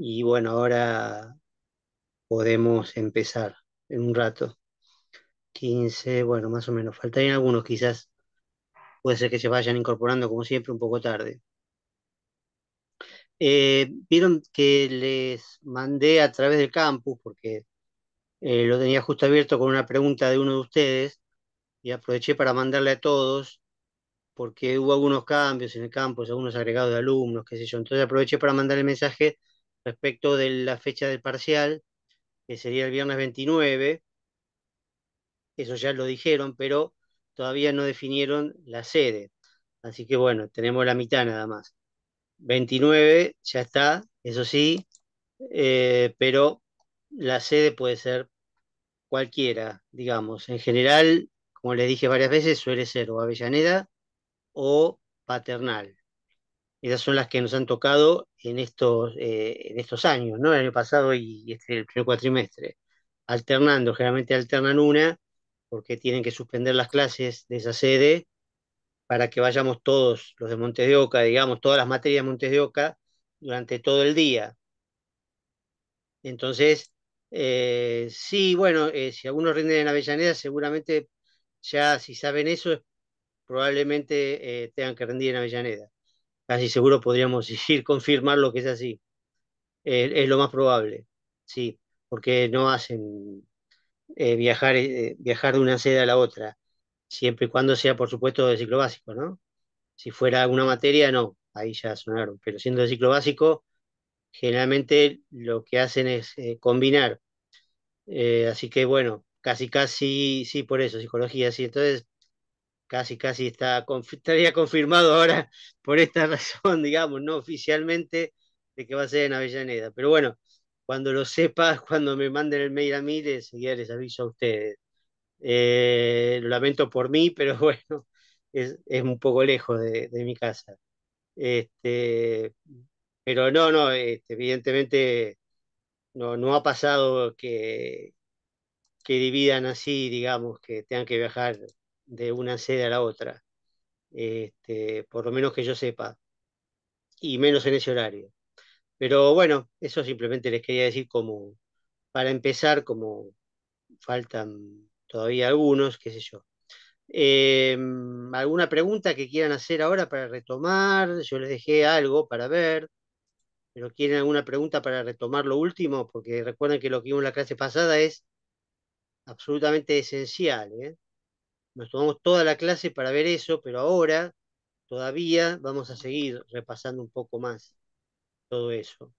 Y bueno, ahora podemos empezar en un rato. 15, bueno, más o menos. Faltarían algunos quizás. Puede ser que se vayan incorporando como siempre un poco tarde. Eh, Vieron que les mandé a través del campus, porque eh, lo tenía justo abierto con una pregunta de uno de ustedes, y aproveché para mandarle a todos, porque hubo algunos cambios en el campus, algunos agregados de alumnos, qué sé yo. Entonces aproveché para mandar el mensaje respecto de la fecha del parcial, que sería el viernes 29. Eso ya lo dijeron, pero todavía no definieron la sede. Así que bueno, tenemos la mitad nada más. 29 ya está, eso sí, eh, pero la sede puede ser cualquiera, digamos. En general, como les dije varias veces, suele ser o Avellaneda o Paternal. Esas son las que nos han tocado en estos, eh, en estos años, ¿no? El año pasado y este, el primer cuatrimestre. Alternando, generalmente alternan una, porque tienen que suspender las clases de esa sede para que vayamos todos los de Montes de Oca, digamos, todas las materias de Montes de Oca durante todo el día. Entonces, eh, sí, bueno, eh, si algunos rinden en Avellaneda, seguramente ya si saben eso, probablemente tengan que rendir en Avellaneda. Casi seguro podríamos ir confirmar lo que es así. es lo más probable, sí, porque no hacen viajar, viajar de una sede a la otra, siempre y cuando sea, por supuesto, de ciclo básico, ¿no? Si fuera alguna materia, no, ahí ya sonaron, pero siendo de ciclo básico, generalmente lo que hacen es eh, combinar. Eh, así que bueno, casi, casi, sí, por eso, psicología, sí. Entonces, casi, casi está, estaría confirmado ahora por esta razón, digamos, no oficialmente, de que va a ser en Avellaneda. Pero bueno, cuando lo sepas, cuando me manden el mail a mí, les, les aviso a ustedes. Eh, lo lamento por mí, pero bueno, es, es un poco lejos de, de mi casa. Este, pero no, no, este, evidentemente no, no ha pasado que, que dividan así, digamos, que tengan que viajar de una sede a la otra, este, por lo menos que yo sepa, y menos en ese horario. Pero bueno, eso simplemente les quería decir como, para empezar, como faltan todavía algunos, qué sé yo. Eh, ¿Alguna pregunta que quieran hacer ahora para retomar? Yo les dejé algo para ver, pero ¿quieren alguna pregunta para retomar lo último? Porque recuerden que lo que vimos en la clase pasada es absolutamente esencial. ¿eh? Nos tomamos toda la clase para ver eso, pero ahora todavía vamos a seguir repasando un poco más todo eso.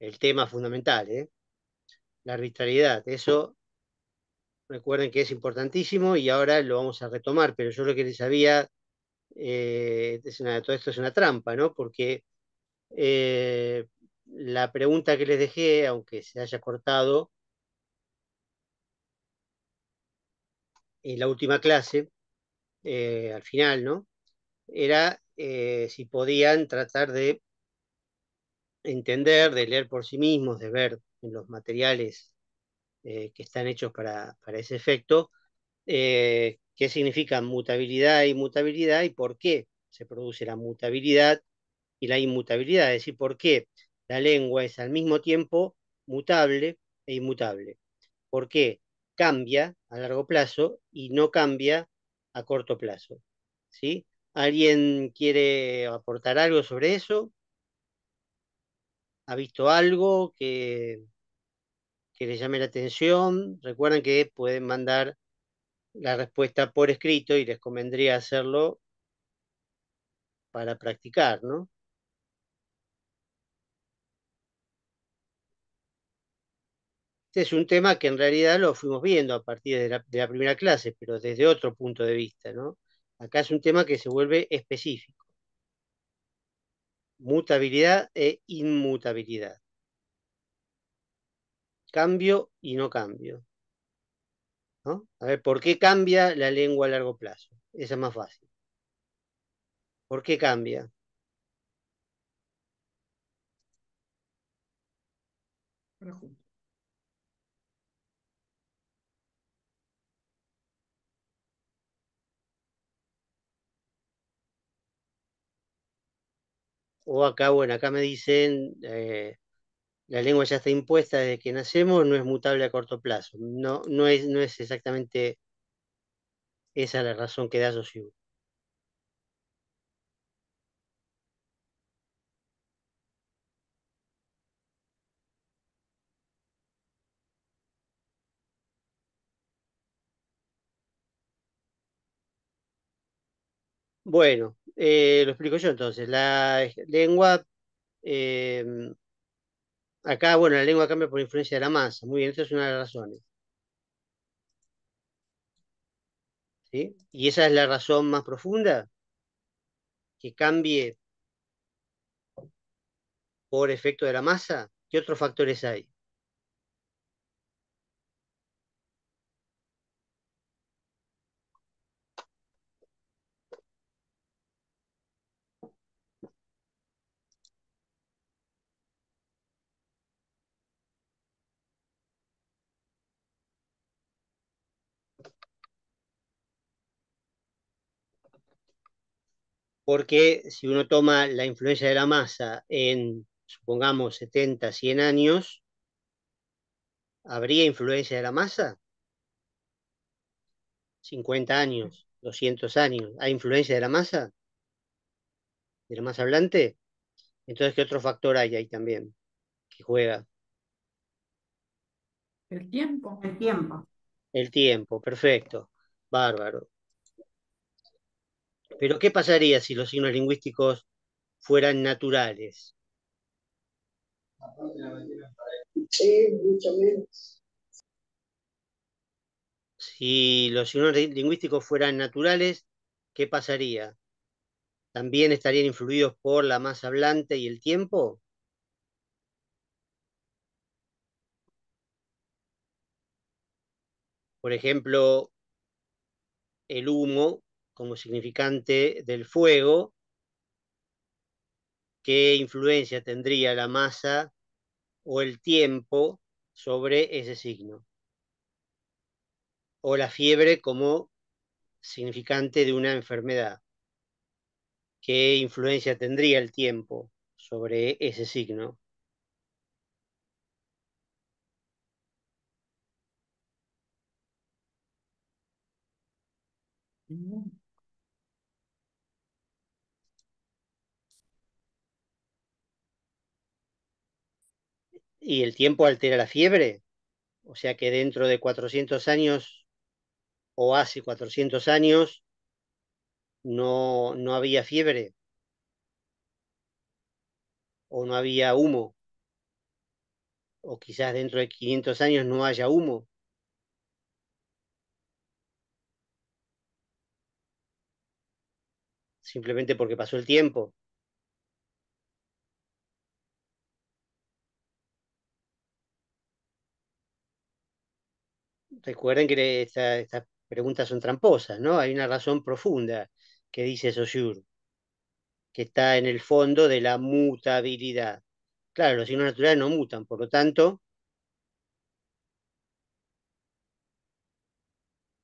El tema fundamental, ¿eh? la arbitrariedad. Eso recuerden que es importantísimo y ahora lo vamos a retomar, pero yo lo que les había, eh, es todo esto es una trampa, ¿no? Porque eh, la pregunta que les dejé, aunque se haya cortado, en la última clase, eh, al final, ¿no? Era si podían tratar de entender, de leer por sí mismos, de ver en los materiales eh, que están hechos para, para ese efecto, eh, qué significan mutabilidad e inmutabilidad y por qué se produce la mutabilidad y la inmutabilidad, es decir, por qué la lengua es al mismo tiempo mutable e inmutable. ¿Por qué cambia a largo plazo y no cambia a corto plazo? ¿Sí? ¿Alguien quiere aportar algo sobre eso? ¿Ha visto algo que, que les llame la atención? Recuerden que pueden mandar la respuesta por escrito y les convendría hacerlo para practicar, ¿no? Este es un tema que en realidad lo fuimos viendo a partir de la, primera clase, pero desde otro punto de vista, ¿no? Acá es un tema que se vuelve específico. Mutabilidad e inmutabilidad. Cambio y no cambio. ¿no? A ver, ¿por qué cambia la lengua a largo plazo? Esa es más fácil. ¿Por qué cambia? O acá, bueno, acá me dicen, eh, la lengua ya está impuesta desde que nacemos, no es mutable a corto plazo. No, no es, no es exactamente esa la razón que da Saussure. Bueno, eh, lo explico yo entonces. La lengua, eh, acá, bueno, la lengua cambia por influencia de la masa. Muy bien, esa es una de las razones. ¿sí? Y esa es la razón más profunda, que cambie por efecto de la masa. ¿Qué otros factores hay? Porque si uno toma la influencia de la masa en, supongamos, 70, 100 años, ¿habría influencia de la masa? 50 años, 200 años, ¿hay influencia de la masa? ¿De la masa hablante? Entonces, ¿qué otro factor hay ahí también que juega? El tiempo. El tiempo. El tiempo, perfecto, bárbaro. Pero ¿qué pasaría si los signos lingüísticos fueran naturales? Si los signos lingüísticos fueran naturales, ¿qué pasaría? ¿También estarían influidos por la masa hablante y el tiempo? Por ejemplo, el humo como significante del fuego, ¿qué influencia tendría la masa o el tiempo sobre ese signo? O la fiebre como significante de una enfermedad. ¿Qué influencia tendría el tiempo sobre ese signo? ¿Y el tiempo altera la fiebre? O sea que dentro de 400 años o hace 400 años no, no había fiebre o no había humo o quizás dentro de 500 años no haya humo. Simplemente porque pasó el tiempo. Recuerden que estas preguntas son tramposas, ¿no? Hay una razón profunda que dice Saussure, que está en el fondo de la mutabilidad. Claro, los signos naturales no mutan, por lo tanto,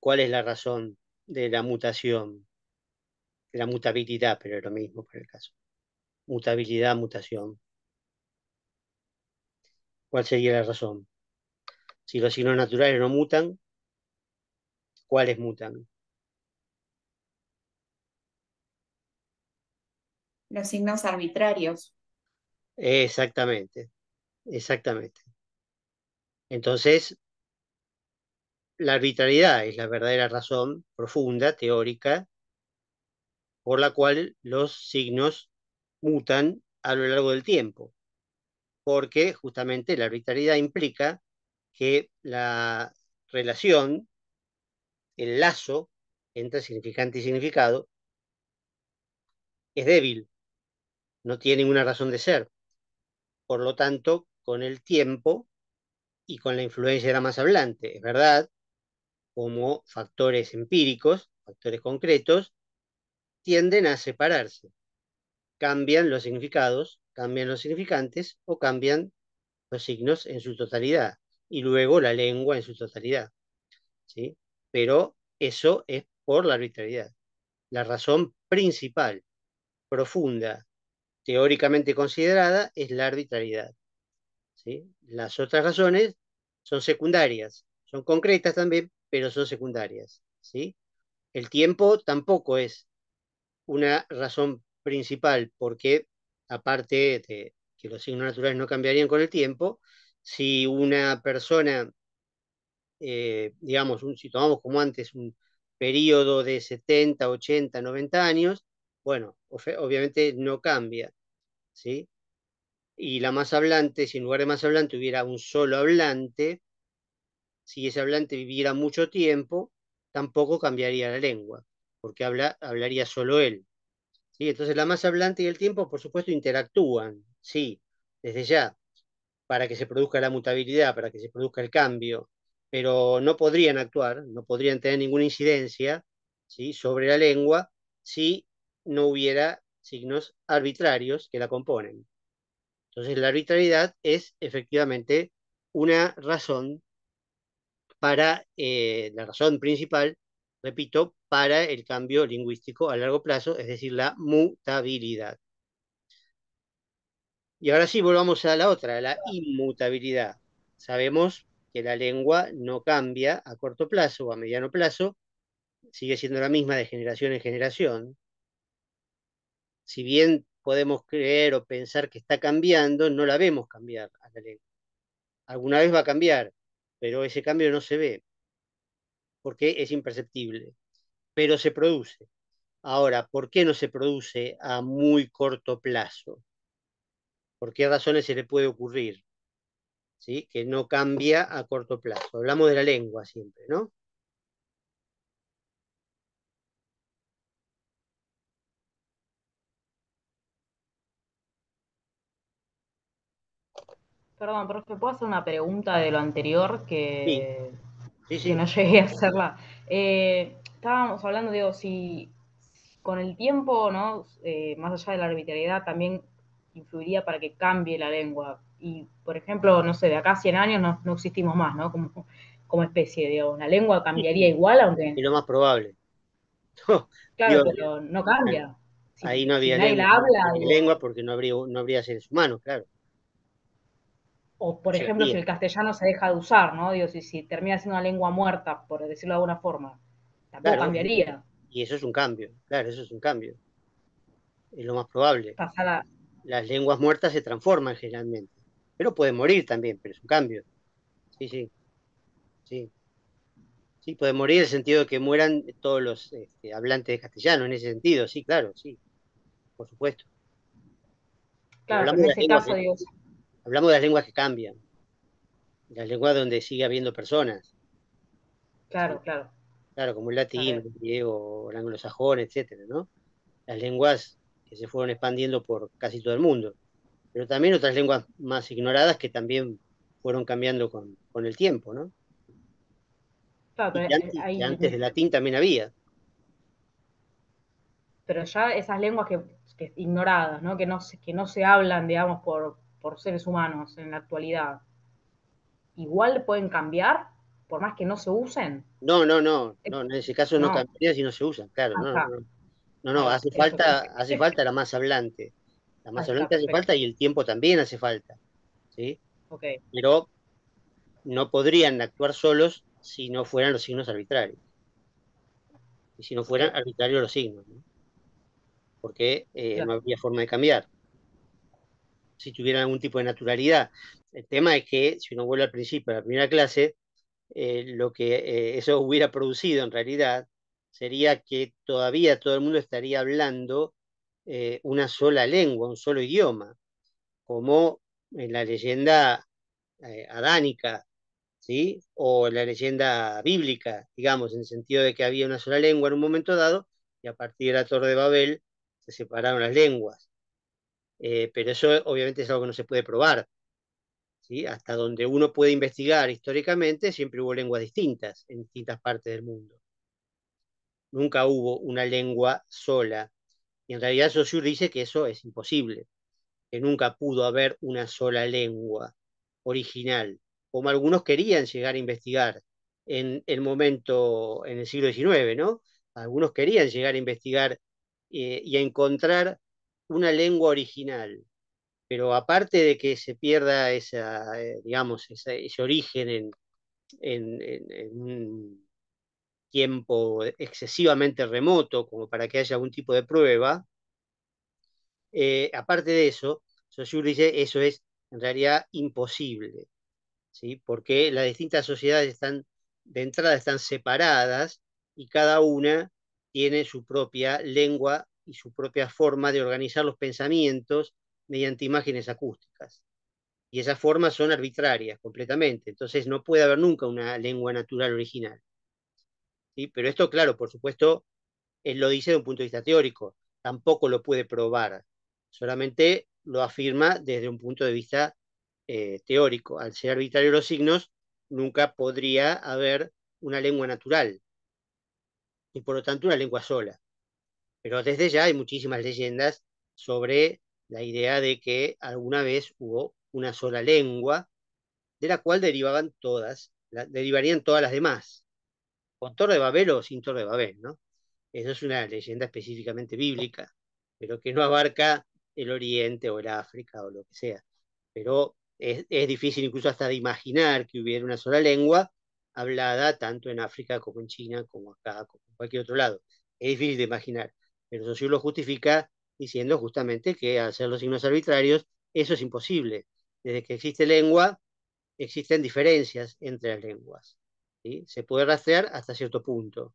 ¿cuál es la razón de la mutación? De la mutabilidad, pero es lo mismo por el caso. Mutabilidad, mutación. ¿Cuál sería la razón? Si los signos naturales no mutan, ¿cuáles mutan? Los signos arbitrarios. Exactamente, exactamente. Entonces, la arbitrariedad es la verdadera razón profunda, teórica, por la cual los signos mutan a lo largo del tiempo, porque justamente la arbitrariedad implica que la relación, el lazo entre significante y significado, es débil, no tiene ninguna razón de ser. Por lo tanto, con el tiempo y con la influencia de la masa hablante, es verdad, como factores empíricos, factores concretos, tienden a separarse. Cambian los significados, cambian los significantes o cambian los signos en su totalidad y luego la lengua en su totalidad. ¿sí? Pero eso es por la arbitrariedad. La razón principal, profunda, teóricamente considerada es la arbitrariedad. ¿sí? Las otras razones son secundarias, son concretas también, pero son secundarias. ¿sí? El tiempo tampoco es una razón principal, porque aparte de que los signos naturales no cambiarían con el tiempo, si una persona, eh, digamos, un, si tomamos como antes un periodo de 70, 80, 90 años, bueno, obviamente no cambia, ¿sí? Y la más hablante, si en lugar de más hablante hubiera un solo hablante, si ese hablante viviera mucho tiempo, tampoco cambiaría la lengua, porque habla, hablaría solo él. ¿sí? Entonces la masa hablante y el tiempo, por supuesto, interactúan, sí, desde ya, para que se produzca la mutabilidad, para que se produzca el cambio, pero no podrían actuar, no podrían tener ninguna incidencia ¿sí? sobre la lengua si no hubiera signos arbitrarios que la componen. Entonces la arbitrariedad es efectivamente una razón para, eh, la razón principal, repito, para el cambio lingüístico a largo plazo, es decir, la mutabilidad. Y ahora sí, volvamos a la otra, la inmutabilidad. Sabemos que la lengua no cambia a corto plazo o a mediano plazo, sigue siendo la misma de generación en generación. Si bien podemos creer o pensar que está cambiando, no la vemos cambiar a la lengua. Alguna vez va a cambiar, pero ese cambio no se ve, porque es imperceptible, pero se produce. Ahora, ¿por qué no se produce a muy corto plazo? ¿Por qué razones se le puede ocurrir? ¿Sí? Que no cambia a corto plazo. Hablamos de la lengua siempre, ¿no? Perdón, profe, ¿puedo hacer una pregunta de lo anterior que, no llegué a hacerla? Eh, estábamos hablando, digo, si con el tiempo, ¿no? Eh, más allá de la arbitrariedad, también influiría para que cambie la lengua. Y, por ejemplo, no sé, de acá a 100 años no, existimos más, ¿no? Como, como especie, digamos. ¿La lengua cambiaría igual, aunque...? Y lo más probable. claro, pero no cambia. ahí no había lengua, lengua porque no habría, no habría seres humanos, claro. O, por ejemplo, si el castellano se deja de usar, ¿no? Digo, si, si termina siendo una lengua muerta, por decirlo de alguna forma, tampoco cambiaría. Y eso es un cambio, claro, eso es un cambio. Es lo más probable. Las lenguas muertas se transforman generalmente, pero pueden morir también, pero es un cambio. Sí, sí. Sí. Sí, pueden morir en el sentido de que mueran todos los este, hablantes de castellano, en ese sentido, sí, claro, sí. Por supuesto. Claro, en ese caso, digo, Hablamos de las lenguas que cambian, las lenguas donde sigue habiendo personas. Claro, claro. Claro, como el latín, el griego, el anglosajón, etcétera, ¿no? Las lenguas que se fueron expandiendo por casi todo el mundo. Pero también otras lenguas más ignoradas que también fueron cambiando con, el tiempo, ¿no? Claro, pero antes, antes del latín también había. Pero ya esas lenguas que, que ignoradas, ¿no? Que no, que no se hablan, digamos, por, por seres humanos en la actualidad, igual pueden cambiar por más que no se usen? No, no, no, no en ese caso no, cambiaría si no se usan, claro, no, no, no, no, hace falta, hace falta la más hablante, la más hablante hace falta y el tiempo también hace falta, ¿sí? Okay. Pero no podrían actuar solos si no fueran los signos arbitrarios. Y si no fueran arbitrarios los signos, ¿no? Porque eh, no habría forma de cambiar si tuvieran algún tipo de naturalidad. El tema es que, si uno vuelve al principio, a la primera clase, eh, lo que eh, eso hubiera producido en realidad sería que todavía todo el mundo estaría hablando eh, una sola lengua, un solo idioma, como en la leyenda adánica, ¿sí? O en la leyenda bíblica, digamos, en el sentido de que había una sola lengua en un momento dado, y a partir de la Torre de Babel se separaron las lenguas. Eh, pero eso obviamente es algo que no se puede probar. Hasta donde uno puede investigar históricamente, siempre hubo lenguas distintas en distintas partes del mundo. Nunca hubo una lengua sola. Y en realidad Saussure dice que eso es imposible, que nunca pudo haber una sola lengua original, como algunos querían llegar a investigar en el momento, en el siglo XIX, ¿no? Algunos querían llegar a investigar eh, y a encontrar una lengua original, pero aparte de que se pierda esa, eh, digamos, ese origen en, un tiempo excesivamente remoto como para que haya algún tipo de prueba, eh, aparte de eso, Saussure dice eso es en realidad imposible, ¿sí? porque las distintas sociedades están de entrada están separadas y cada una tiene su propia lengua y su propia forma de organizar los pensamientos mediante imágenes acústicas. Y esas formas son arbitrarias completamente, entonces no puede haber nunca una lengua natural original. Pero esto, claro, por supuesto, él lo dice de un punto de vista teórico, tampoco lo puede probar, solamente lo afirma desde un punto de vista eh, teórico. Al ser arbitrario los signos, nunca podría haber una lengua natural y por lo tanto una lengua sola. Pero desde ya hay muchísimas leyendas sobre la idea de que alguna vez hubo una sola lengua, de la cual derivaban todas, derivarían todas las demás, con Torre de Babel o sin Torre de Babel, ¿no? Eso es una leyenda específicamente bíblica, pero que no abarca el Oriente o el África o lo que sea. Pero es, difícil incluso hasta de imaginar que hubiera una sola lengua hablada tanto en África como en China, como acá, como en cualquier otro lado. Es difícil de imaginar, pero Saussure lo justifica diciendo justamente que al ser los signos arbitrarios, eso es imposible. Desde que existe lengua, existen diferencias entre las lenguas. Se puede rastrear hasta cierto punto,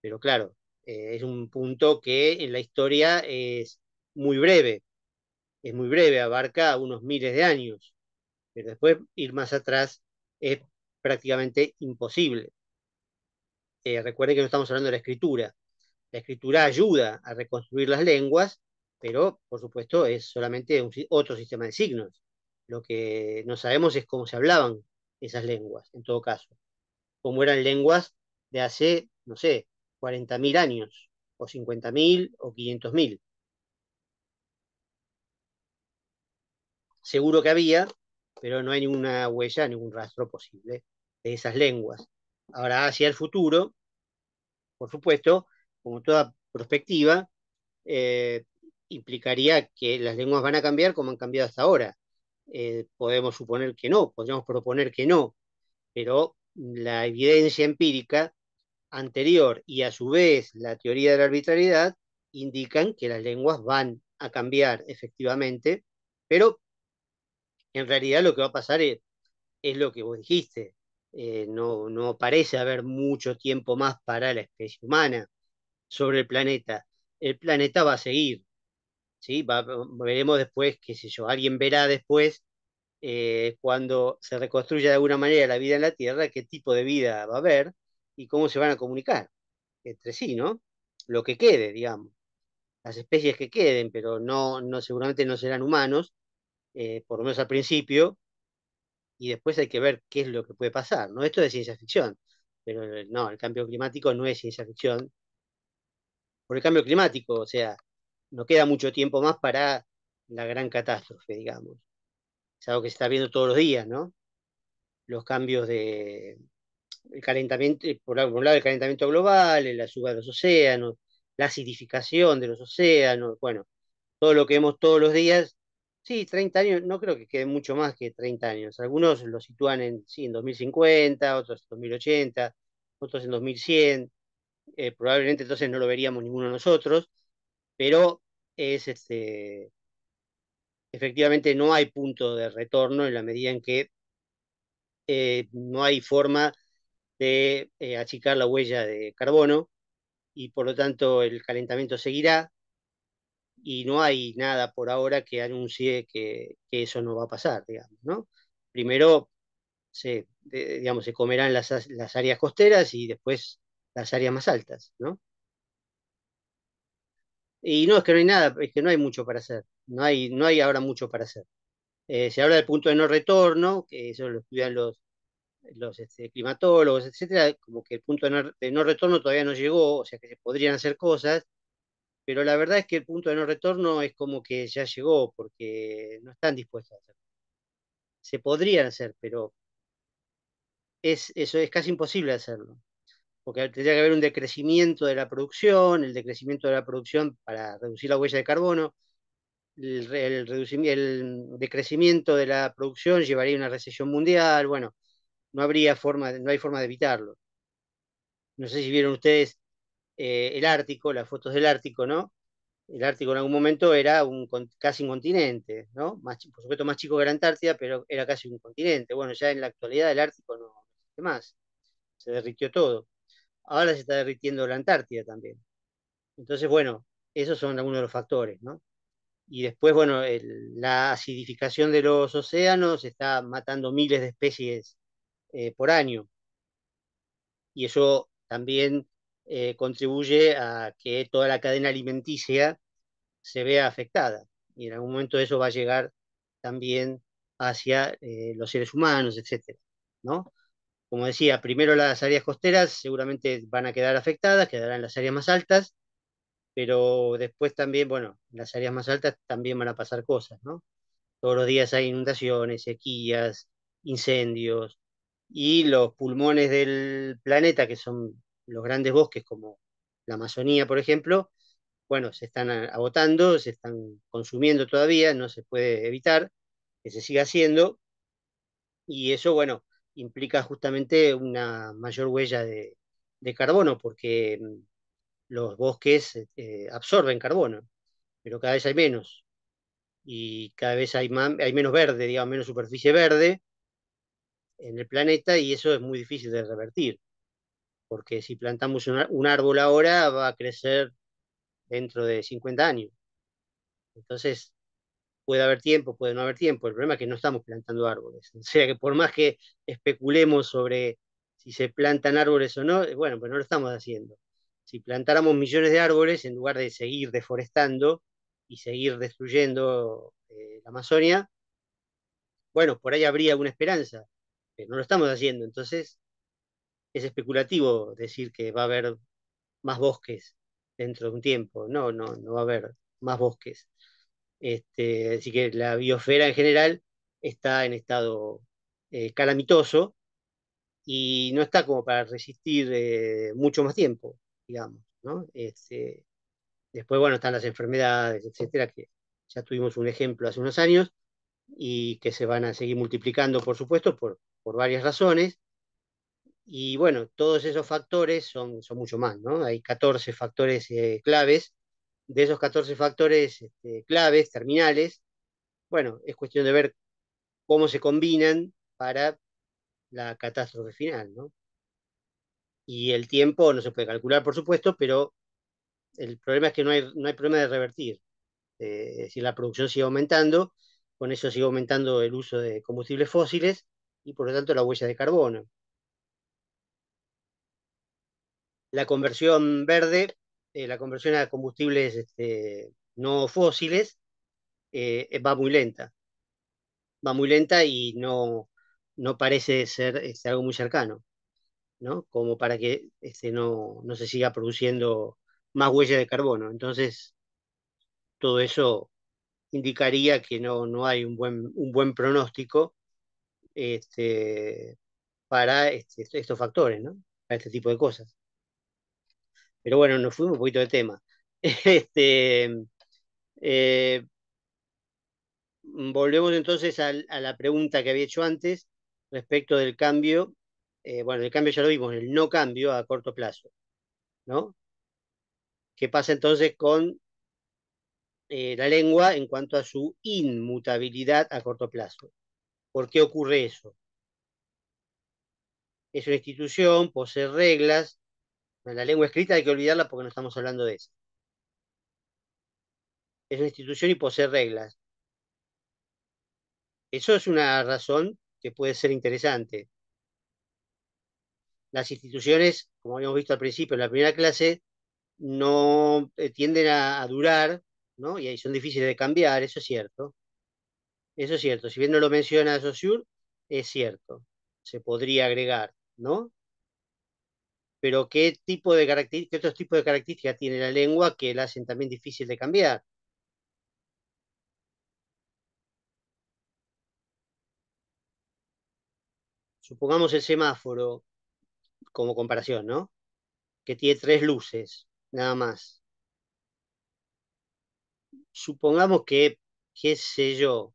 pero claro, eh, es un punto que en la historia es muy breve, es muy breve, abarca unos miles de años pero después ir más atrás es prácticamente imposible. Eh, recuerden que no estamos hablando de la escritura. La escritura ayuda a reconstruir las lenguas, pero por supuesto es solamente otro sistema de signos. Lo que no sabemos es cómo se hablaban esas lenguas, en todo caso. Cómo eran lenguas de hace, no sé, 40.000 años, o 50.000 o 500.000. Seguro que había, pero no hay ninguna huella, ningún rastro posible de esas lenguas. Ahora, hacia el futuro, por supuesto, como toda perspectiva, eh, implicaría que las lenguas van a cambiar como han cambiado hasta ahora. Eh, podemos suponer que no, podríamos proponer que no, pero la evidencia empírica anterior y a su vez la teoría de la arbitrariedad indican que las lenguas van a cambiar efectivamente, pero en realidad lo que va a pasar es, lo que vos dijiste. Eh, no, no parece haber mucho tiempo más para la especie humana sobre el planeta. El planeta va a seguir. ¿sí? veremos después, qué sé yo, alguien verá después, eh, cuando se reconstruya de alguna manera la vida en la Tierra, qué tipo de vida va a haber y cómo se van a comunicar entre sí, ¿no? Lo que quede, digamos. Las especies que queden, pero no, seguramente no serán humanos, eh, por lo menos al principio, y después hay que ver qué es lo que puede pasar, ¿no? Esto es ciencia ficción, pero eh, no, el cambio climático no es ciencia ficción. Por el cambio climático, o sea, no queda mucho tiempo más para la gran catástrofe, digamos. Es algo que se está viendo todos los días, ¿no? Los cambios de el calentamiento, por un lado el calentamiento global, la suba de los océanos, la acidificación de los océanos, bueno, todo lo que vemos todos los días Sí, 30 años, no creo que quede mucho más que 30 años. Algunos lo sitúan en, sí, en 2050, otros en 2080, otros en 2100. Eh, probablemente entonces no lo veríamos ninguno de nosotros, pero es este, efectivamente no hay punto de retorno en la medida en que eh, no hay forma de eh, achicar la huella de carbono y por lo tanto el calentamiento seguirá y no hay nada por ahora que anuncie que, eso no va a pasar, digamos, ¿no? Primero se, digamos, se comerán las, áreas costeras y después las áreas más altas, ¿no? Y no, es que no hay nada, es que no hay mucho para hacer, no hay, no hay ahora mucho para hacer. Eh, se habla del punto de no retorno, que eso lo estudian los, los este, climatólogos, etcétera, como que el punto de no, retorno todavía no llegó, o sea que se podrían hacer cosas, pero la verdad es que el punto de no retorno es como que ya llegó, porque no están dispuestos a hacerlo. Se podrían hacer, pero es, eso es casi imposible hacerlo, porque tendría que haber un decrecimiento de la producción, el decrecimiento de la producción para reducir la huella de carbono, el, decrecimiento de la producción llevaría a una recesión mundial, bueno, no habría forma, no hay forma de evitarlo. No sé si vieron ustedes eh, el Ártico, las fotos del Ártico, ¿no? El Ártico en algún momento era un, casi un continente, ¿no? Por supuesto más chico que la Antártida, pero era casi un continente. Bueno, ya en la actualidad el Ártico no existe más, se derritió todo. Ahora se está derritiendo la Antártida también. Entonces, bueno, esos son algunos de los factores, ¿no? Y después, bueno, la acidificación de los océanos está matando miles de especies eh, por año. Y eso también eh, contribuye a que toda la cadena alimenticia se vea afectada. Y en algún momento eso va a llegar también hacia eh, los seres humanos, etcétera, ¿no? Como decía, primero las áreas costeras seguramente van a quedar afectadas, quedarán las áreas más altas, pero después también, bueno, las áreas más altas también van a pasar cosas, ¿no? Todos los días hay inundaciones, sequías, incendios, y los pulmones del planeta, que son los grandes bosques como la Amazonía, por ejemplo, bueno, se están agotando, se están consumiendo todavía, no se puede evitar que se siga haciendo, y eso, bueno, implica justamente una mayor huella de, carbono, porque mm, los bosques eh, absorben carbono, pero cada vez hay menos, y cada vez hay, hay menos verde, digamos, menos superficie verde en el planeta, y eso es muy difícil de revertir porque si plantamos un, árbol ahora va a crecer dentro de 50 años. Entonces, puede haber tiempo, puede no haber tiempo. El problema es que no estamos plantando árboles. O sea que por más que especulemos sobre si se plantan árboles o no, bueno, pues no lo estamos haciendo. Si plantáramos millones de árboles, en lugar de seguir deforestando y seguir destruyendo eh, la Amazonia, bueno, por ahí habría una esperanza, pero no lo estamos haciendo. Entonces, es especulativo decir que va a haber más bosques dentro de un tiempo. No, no, no va a haber más bosques. Este, así que la biosfera en general está en estado eh, calamitoso y no está como para resistir eh, mucho más tiempo, digamos, ¿no? Este, después, bueno, están las enfermedades, etcétera, que ya tuvimos un ejemplo hace unos años y que se van a seguir multiplicando, por supuesto, por, por varias razones. Y bueno, todos esos factores son, son mucho más, ¿no? Hay 14 factores eh, claves. De esos 14 factores este, claves, terminales, bueno, es cuestión de ver cómo se combinan para la catástrofe final, ¿no? Y el tiempo no se puede calcular, por supuesto, pero el problema es que no hay, no hay problema de revertir. Eh, si la producción sigue aumentando, con eso sigue aumentando el uso de combustibles fósiles y por lo tanto la huella de carbono. la conversión verde, eh, la conversión a combustibles este, no fósiles, eh, va muy lenta. Va muy lenta y no, no parece ser este, algo muy cercano, ¿no? Como para que este, no, no se siga produciendo más huella de carbono. Entonces, todo eso indicaría que no, no hay un buen, un buen pronóstico este, para estos factores, ¿no? Para este tipo de cosas. Pero bueno, nos fuimos un poquito de tema. Este, eh, volvemos entonces a, la pregunta que había hecho antes respecto del cambio. Eh, bueno, el cambio ya lo vimos, el no cambio a corto plazo. ¿No? ¿Qué pasa entonces con eh, la lengua en cuanto a su inmutabilidad a corto plazo? ¿Por qué ocurre eso? Es una institución, posee reglas, la lengua escrita hay que olvidarla porque no estamos hablando de eso. Es una institución y posee reglas. Eso es una razón que puede ser interesante. Las instituciones, como habíamos visto al principio en la primera clase, no eh, tienden a, durar, ¿no? Y ahí son difíciles de cambiar, eso es cierto. Eso es cierto. Si bien no lo menciona Saussure, es cierto. Se podría agregar, ¿no? Pero ¿qué, tipo de qué otros tipos de características tiene la lengua que la hacen también difícil de cambiar? Supongamos el semáforo como comparación, ¿no? Que tiene tres luces, nada más. Supongamos que qué sé yo,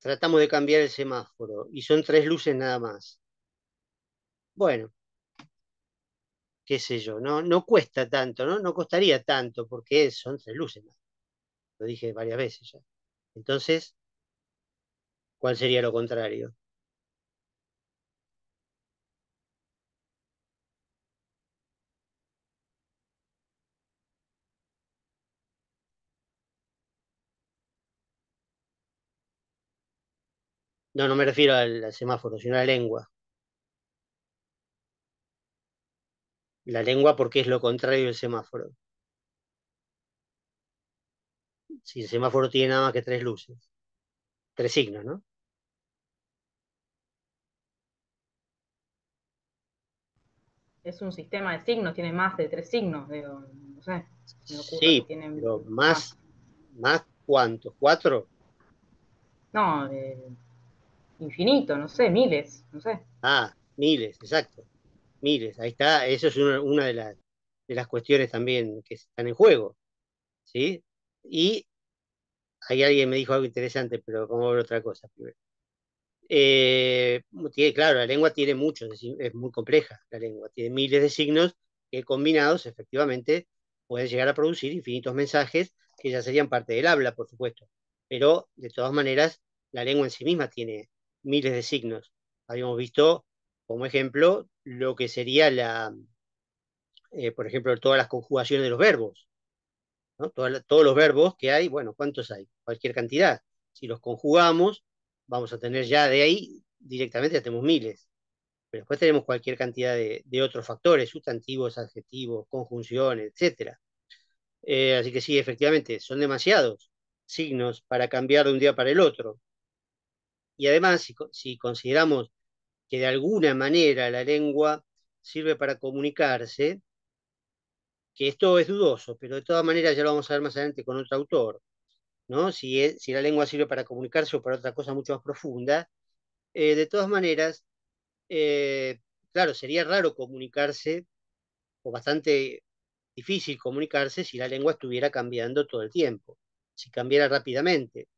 tratamos de cambiar el semáforo y son tres luces nada más. Bueno, qué sé yo, no, no cuesta tanto, ¿no? No costaría tanto porque son tres luces más. Lo dije varias veces ya. Entonces, ¿cuál sería lo contrario? No, no me refiero al, semáforo, sino a la lengua. La lengua porque es lo contrario del semáforo. Si el semáforo tiene nada más que tres luces, tres signos, ¿no? Es un sistema de signos, tiene más de tres signos, no sé. sí, pero más, más, cuántos, cuatro. No, eh, infinito, no sé, miles, no sé. Ah, miles, exacto. Miles, ahí está, eso es una, de, las, de las cuestiones también que están en juego. ¿Sí? Y hay alguien me dijo algo interesante, pero vamos a ver otra cosa primero. Eh, tiene, claro, la lengua tiene muchos, es, muy compleja la lengua, tiene miles de signos que combinados efectivamente pueden llegar a producir infinitos mensajes que ya serían parte del habla, por supuesto. Pero de todas maneras, la lengua en sí misma tiene miles de signos. Habíamos visto como ejemplo lo que sería la, eh, por ejemplo, todas las conjugaciones de los verbos. todos los verbos que hay, bueno, ¿cuántos hay? Cualquier cantidad. Si los conjugamos, vamos a tener ya de ahí, directamente ya tenemos miles. Pero después tenemos cualquier cantidad de, otros factores, sustantivos, adjetivos, conjunciones, etc. Eh, así que sí, efectivamente, son demasiados signos para cambiar de un día para el otro. Y además, si, consideramos que de alguna manera la lengua sirve para comunicarse, que esto es dudoso, pero de todas maneras ya lo vamos a ver más adelante con otro autor, ¿no? Si, si la lengua sirve para comunicarse o para otra cosa mucho más profunda, eh, de todas maneras, eh, claro, sería raro comunicarse, o bastante difícil comunicarse si la lengua estuviera cambiando todo el tiempo, si cambiara rápidamente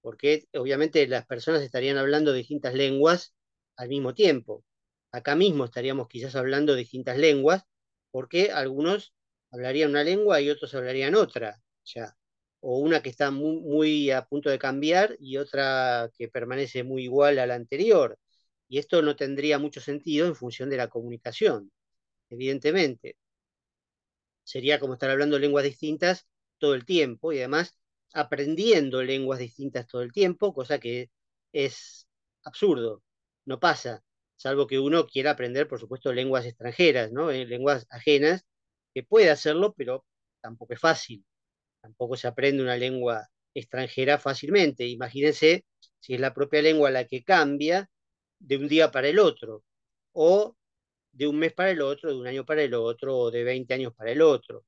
porque obviamente las personas estarían hablando distintas lenguas al mismo tiempo. Acá mismo estaríamos quizás hablando distintas lenguas, porque algunos hablarían una lengua y otros hablarían otra, ya. O una que está muy, muy a punto de cambiar y otra que permanece muy igual a la anterior. Y esto no tendría mucho sentido en función de la comunicación, evidentemente. Sería como estar hablando lenguas distintas todo el tiempo y además aprendiendo lenguas distintas todo el tiempo, cosa que es absurdo, no pasa, salvo que uno quiera aprender, por supuesto, lenguas extranjeras, ¿no? Eh, lenguas ajenas, que puede hacerlo, pero tampoco es fácil. Tampoco se aprende una lengua extranjera fácilmente. Imagínense si es la propia lengua la que cambia de un día para el otro, o de un mes para el otro, de un año para el otro, o de 20 años para el otro,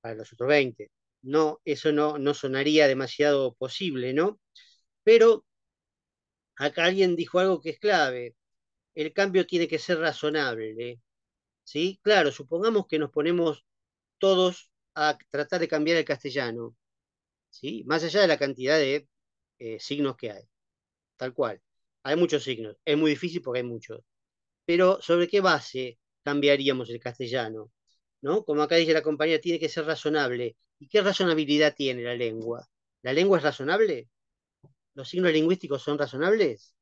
para los otros 20 no, eso no, no sonaría demasiado posible, ¿no? Pero acá alguien dijo algo que es clave. El cambio tiene que ser razonable. ¿Sí? Claro, supongamos que nos ponemos todos a tratar de cambiar el castellano, ¿sí? Más allá de la cantidad de eh, signos que hay. Tal cual. Hay muchos signos. Es muy difícil porque hay muchos. Pero ¿sobre qué base cambiaríamos el castellano? ¿No? Como acá dice la compañía, tiene que ser razonable. ¿Y qué razonabilidad tiene la lengua? ¿La lengua es razonable? ¿Los signos lingüísticos son razonables?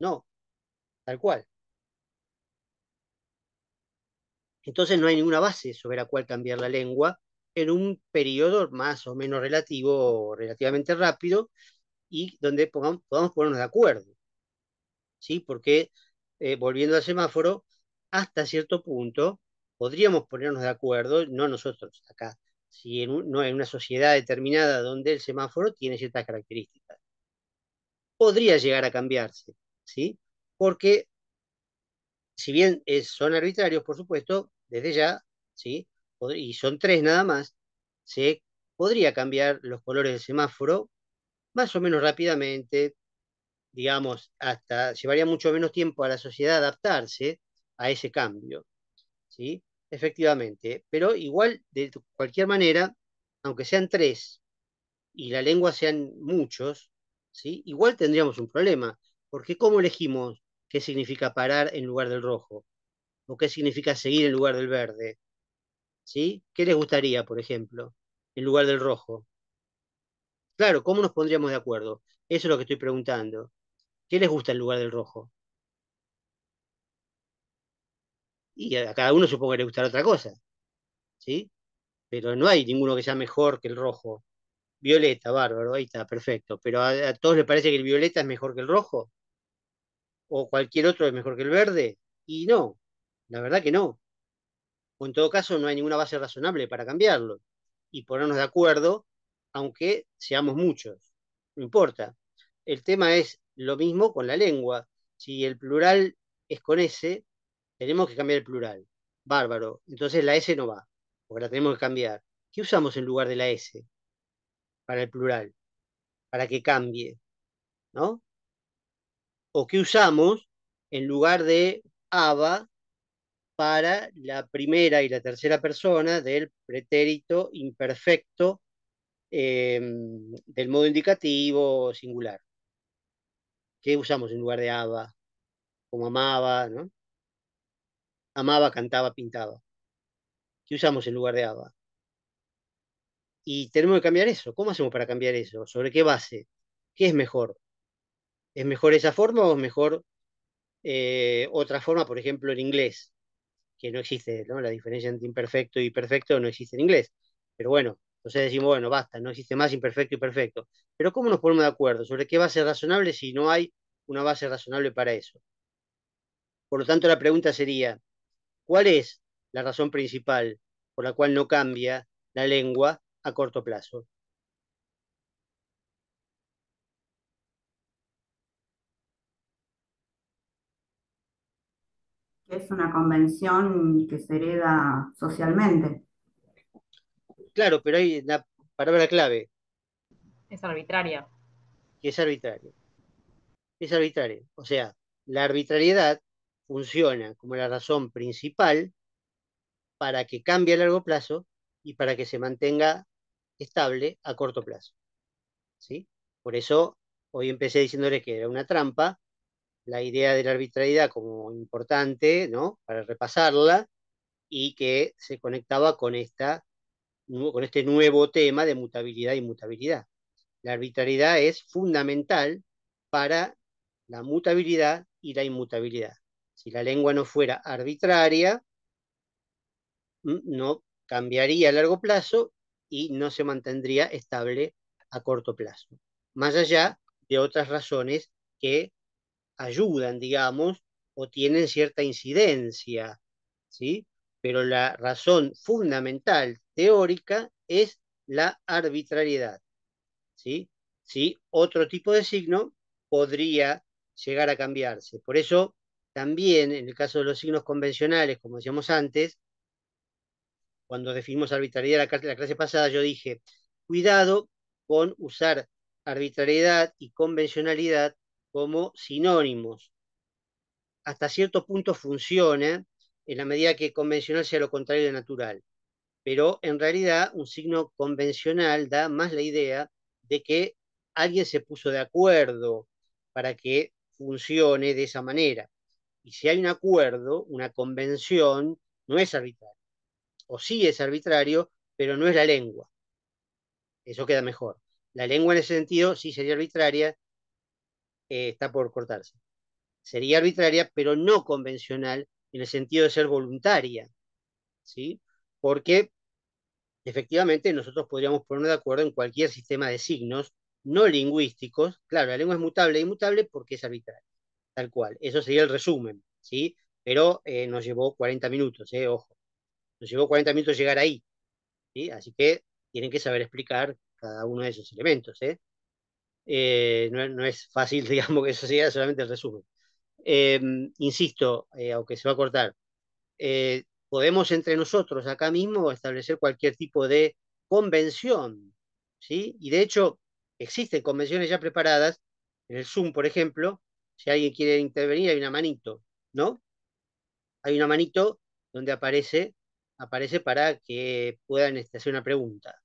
No, tal cual. Entonces no hay ninguna base sobre la cual cambiar la lengua en un periodo más o menos relativo, relativamente rápido, y donde podamos, ponernos de acuerdo. ¿Sí? Porque, eh, volviendo al semáforo, hasta cierto punto, podríamos ponernos de acuerdo, no nosotros acá, si en, no en una sociedad determinada donde el semáforo tiene ciertas características. Podría llegar a cambiarse, ¿sí? Porque si bien son arbitrarios, por supuesto, desde ya, ¿sí? Y son tres nada más, se podría cambiar los colores del semáforo más o menos rápidamente, digamos, hasta llevaría mucho menos tiempo a la sociedad adaptarse a ese cambio. ¿sí? Efectivamente, pero igual, de cualquier manera, aunque sean tres, y la lengua sean muchos, ¿sí? igual tendríamos un problema, porque ¿cómo elegimos qué significa parar en lugar del rojo? ¿O qué significa seguir en lugar del verde? ¿Sí? ¿Qué les gustaría, por ejemplo, en lugar del rojo? Claro, ¿cómo nos pondríamos de acuerdo? Eso es lo que estoy preguntando. ¿Qué les gusta en lugar del rojo? Y a cada uno supongo que le gustará otra cosa. ¿Sí? Pero no hay ninguno que sea mejor que el rojo. Violeta, bárbaro, ahí está, perfecto. Pero a, todos les parece que el violeta es mejor que el rojo. O cualquier otro es mejor que el verde. Y no, la verdad que no. O en todo caso no hay ninguna base razonable para cambiarlo. Y ponernos de acuerdo, aunque seamos muchos. No importa. El tema es lo mismo con la lengua. Si el plural es con S, tenemos que cambiar el plural. Bárbaro. Entonces la S no va, porque la tenemos que cambiar. ¿Qué usamos en lugar de la S? Para el plural. Para que cambie. ¿No? ¿O qué usamos en lugar de aba para la primera y la tercera persona del pretérito imperfecto em, del modo indicativo singular? ¿Qué usamos en lugar de aba? Como amaba, ¿no? Amaba, cantaba, pintaba. ¿Qué usamos en lugar de ABA? Y tenemos que cambiar eso. ¿Cómo hacemos para cambiar eso? ¿Sobre qué base? ¿Qué es mejor? ¿Es mejor esa forma o es mejor eh, otra forma, por ejemplo, en inglés? Que no existe, ¿no? La diferencia entre imperfecto y perfecto no existe en inglés. Pero bueno, entonces decimos, bueno, basta, no existe más imperfecto y perfecto. Pero ¿cómo nos ponemos de acuerdo? ¿Sobre qué base razonable si no hay una base razonable para eso? Por lo tanto, la pregunta sería, ¿Cuál es la razón principal por la cual no cambia la lengua a corto plazo? Es una convención que se hereda socialmente. Claro, pero hay una palabra clave. Es arbitraria. Que es arbitraria. Es arbitraria. O sea, la arbitrariedad funciona como la razón principal para que cambie a largo plazo y para que se mantenga estable a corto plazo. ¿Sí? Por eso hoy empecé diciéndole que era una trampa, la idea de la arbitrariedad como importante, ¿no? Para repasarla y que se conectaba con, esta, con este nuevo tema de mutabilidad y mutabilidad. La arbitrariedad es fundamental para la mutabilidad y la inmutabilidad. Si la lengua no fuera arbitraria, no cambiaría a largo plazo y no se mantendría estable a corto plazo. Más allá de otras razones que ayudan, digamos, o tienen cierta incidencia, ¿sí? Pero la razón fundamental teórica es la arbitrariedad, ¿sí? ¿Sí? Otro tipo de signo podría llegar a cambiarse. Por eso también, en el caso de los signos convencionales, como decíamos antes, cuando definimos arbitrariedad la, la clase pasada, yo dije, cuidado con usar arbitrariedad y convencionalidad como sinónimos. Hasta cierto punto funciona en la medida que convencional sea lo contrario de natural. Pero en realidad un signo convencional da más la idea de que alguien se puso de acuerdo para que funcione de esa manera. Y si hay un acuerdo, una convención, no es arbitrario. O sí es arbitrario, pero no es la lengua. Eso queda mejor. La lengua en ese sentido sí sería arbitraria, eh, está por cortarse. Sería arbitraria, pero no convencional en el sentido de ser voluntaria. ¿Sí? Porque efectivamente nosotros podríamos ponernos de acuerdo en cualquier sistema de signos no lingüísticos. Claro, la lengua es mutable e inmutable porque es arbitraria tal cual. Eso sería el resumen, ¿sí? Pero eh, nos llevó 40 minutos, ¿eh? Ojo. Nos llevó 40 minutos llegar ahí, ¿sí? Así que tienen que saber explicar cada uno de esos elementos, ¿eh? eh no, es fácil, digamos, que eso sea solamente el resumen. Em, insisto, aunque se va a cortar, podemos entre nosotros acá mismo establecer cualquier tipo de convención, ¿sí? Y de hecho, existen convenciones ya preparadas, en el Zoom, por ejemplo, si alguien quiere intervenir, hay una manito, ¿no? Hay una manito donde aparece, aparece para que puedan este, hacer una pregunta.